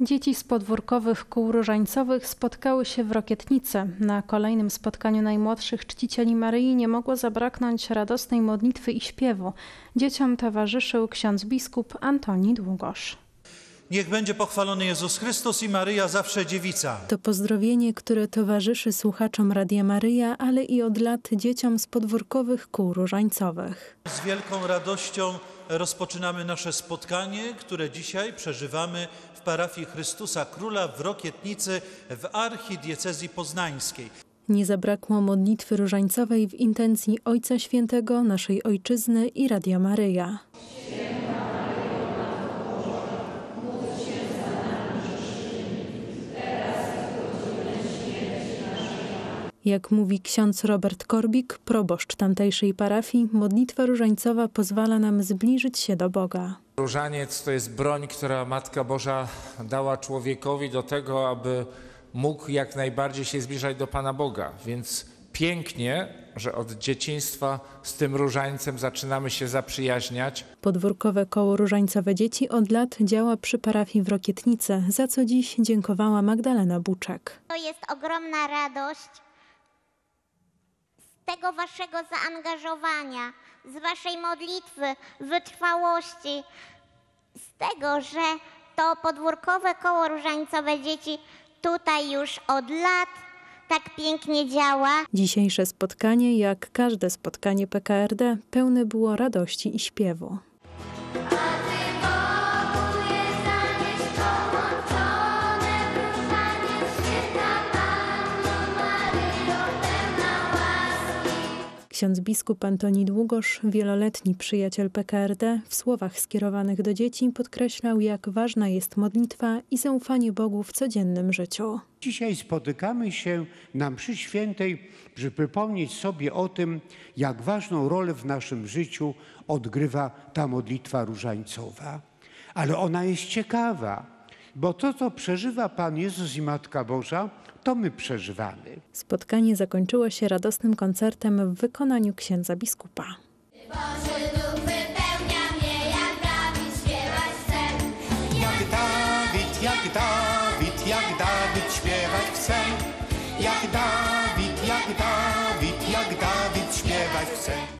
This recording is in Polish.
Dzieci z podwórkowych kół różańcowych spotkały się w Rokietnicy. Na kolejnym spotkaniu najmłodszych czcicieli Maryi nie mogło zabraknąć radosnej modlitwy i śpiewu. Dzieciom towarzyszył ksiądz biskup Antoni Długosz. Niech będzie pochwalony Jezus Chrystus i Maryja zawsze dziewica. To pozdrowienie, które towarzyszy słuchaczom Radia Maryja, ale i od lat dzieciom z podwórkowych kół różańcowych. Z wielką radością rozpoczynamy nasze spotkanie, które dzisiaj przeżywamy w parafii Chrystusa Króla w Rokietnicy w archidiecezji poznańskiej. Nie zabrakło modlitwy różańcowej w intencji Ojca Świętego, naszej Ojczyzny i Radia Maryja. Jak mówi ksiądz Robert Korbik, proboszcz tamtejszej parafii, modlitwa różańcowa pozwala nam zbliżyć się do Boga. Różaniec to jest broń, która Matka Boża dała człowiekowi do tego, aby mógł jak najbardziej się zbliżać do Pana Boga. Więc pięknie, że od dzieciństwa z tym różańcem zaczynamy się zaprzyjaźniać. Podwórkowe koło różańcowe dzieci od lat działa przy parafii w Rokietnicy, za co dziś dziękowała Magdalena Buczek. To jest ogromna radość tego waszego zaangażowania, z waszej modlitwy, wytrwałości, z tego, że to podwórkowe koło różańcowe dzieci tutaj już od lat tak pięknie działa. Dzisiejsze spotkanie, jak każde spotkanie PKRD, pełne było radości i śpiewu. Ksiądz biskup Antoni Długosz, wieloletni przyjaciel PKRD, w słowach skierowanych do dzieci podkreślał, jak ważna jest modlitwa i zaufanie Bogu w codziennym życiu. Dzisiaj spotykamy się na mszy świętej, żeby przypomnieć sobie o tym, jak ważną rolę w naszym życiu odgrywa ta modlitwa różańcowa. Ale ona jest ciekawa, bo to, co przeżywa Pan Jezus i Matka Boża, to my przeżywamy. Spotkanie zakończyło się radosnym koncertem w wykonaniu księdza biskupa. Boży Duch wypełnia mnie, jak Dawid śpiewać chcę. Jak Dawid, jak Dawid, jak Dawid śpiewać chcę. Jak Dawid.